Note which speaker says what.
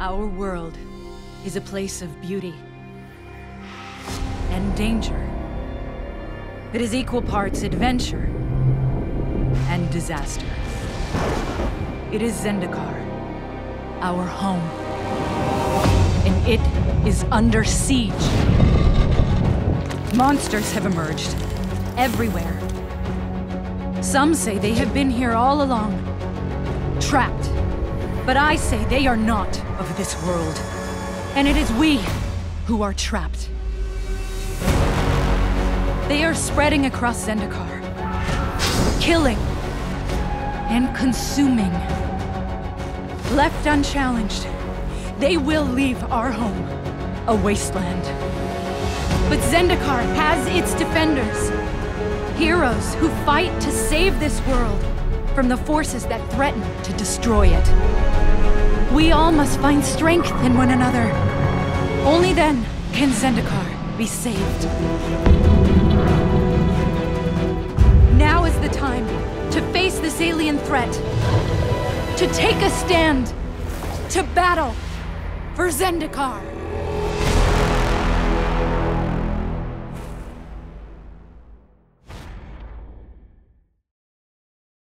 Speaker 1: Our world is a place of beauty and danger. It is equal parts adventure and disaster. It is Zendikar, our home. And it is under siege. Monsters have emerged everywhere. Some say they have been here all along, trapped. But I say they are not of this world. And it is we who are trapped. They are spreading across Zendikar, killing and consuming. Left unchallenged, they will leave our home a wasteland. But Zendikar has its defenders. Heroes who fight to save this world from the forces that threaten to destroy it. We all must find strength in one another. Only then can Zendikar be saved. Now is the time to face this alien threat. To take a stand. To battle for Zendikar.